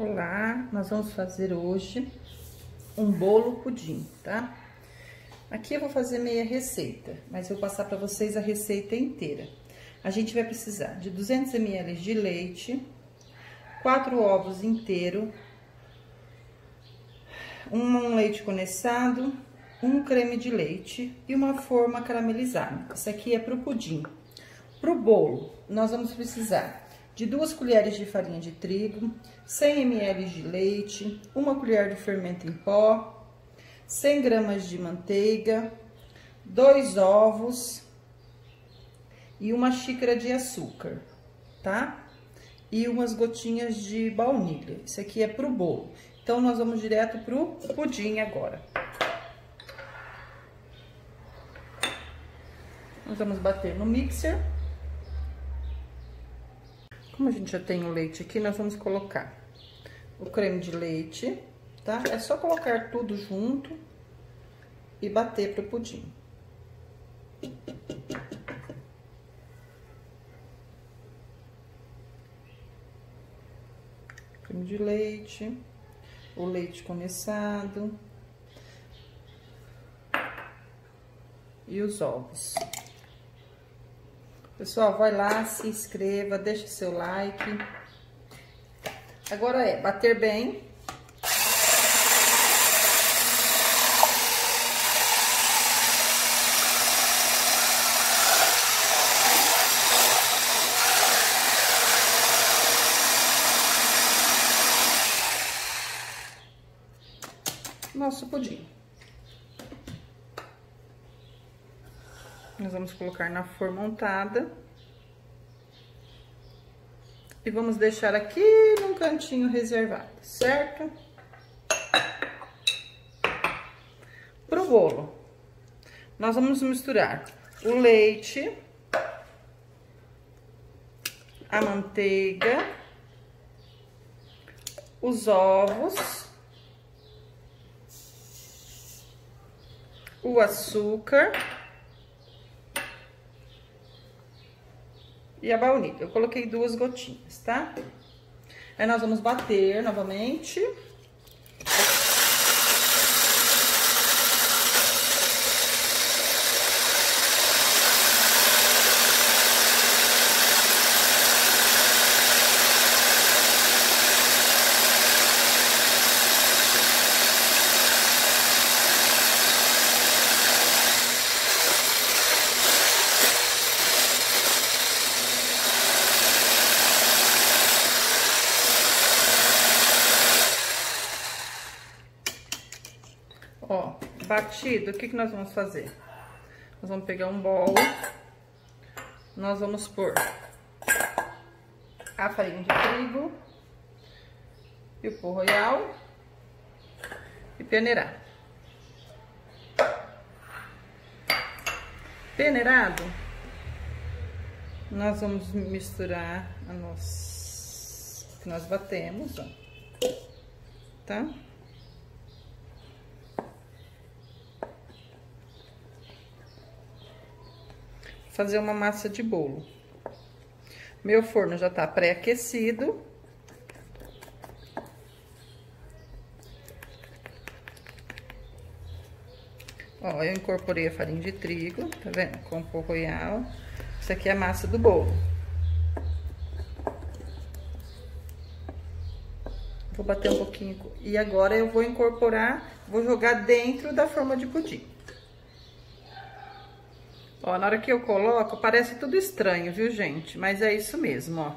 Olá, nós vamos fazer hoje um bolo pudim, tá? Aqui eu vou fazer meia receita, mas vou passar para vocês a receita inteira. A gente vai precisar de 200 ml de leite, quatro ovos inteiro, um leite condensado, um creme de leite e uma forma caramelizada. Isso aqui é pro pudim. Pro bolo, nós vamos precisar de duas colheres de farinha de trigo, 100 ml de leite, uma colher de fermento em pó, 100 gramas de manteiga, dois ovos e uma xícara de açúcar, tá? E umas gotinhas de baunilha. Isso aqui é pro bolo. Então, nós vamos direto pro pudim agora. Nós vamos bater no mixer. Como a gente já tem o leite aqui, nós vamos colocar o creme de leite, tá? É só colocar tudo junto e bater pro pudim. Creme de leite, o leite condensado e os ovos. Pessoal, vai lá, se inscreva, deixa seu like. Agora é bater bem. Nosso pudim. Nós vamos colocar na forma untada. E vamos deixar aqui num cantinho reservado, certo? Pro bolo, nós vamos misturar o leite, a manteiga, os ovos, o açúcar e a baunilha. Eu coloquei duas gotinhas, tá? Aí nós vamos bater novamente. Ó, batido, o que que nós vamos fazer? Nós vamos pegar um bol, nós vamos pôr a farinha de trigo e o pó royal e peneirar. Peneirado, nós vamos misturar a nossa, que nós batemos, ó, tá? Fazer uma massa de bolo. Meu forno já tá pré-aquecido. Ó, eu incorporei a farinha de trigo, tá vendo? Com pó royal. Isso aqui é a massa do bolo. Vou bater um pouquinho. E agora eu vou incorporar, vou jogar dentro da forma de pudim. Ó, na hora que eu coloco, parece tudo estranho, viu, gente? Mas é isso mesmo, ó.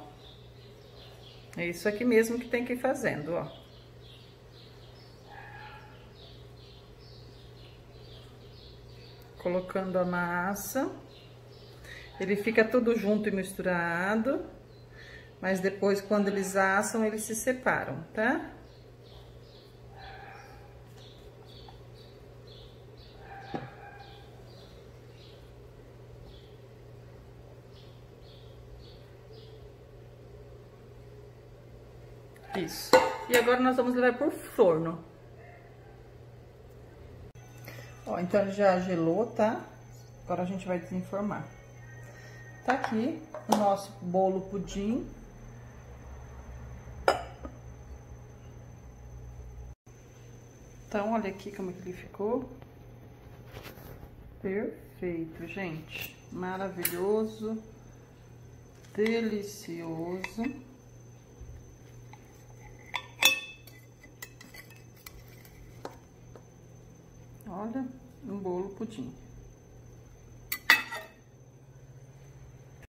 É isso aqui mesmo que tem que ir fazendo, ó. Colocando a massa. Ele fica tudo junto e misturado. Mas depois, quando eles assam, eles se separam, tá? Isso. E agora nós vamos levar por forno. Ó, então já gelou, tá? Agora a gente vai desenformar. Tá aqui o nosso bolo pudim. Então, olha aqui como é que ele ficou. Perfeito, gente. Maravilhoso. Delicioso. Olha, um bolo pudim.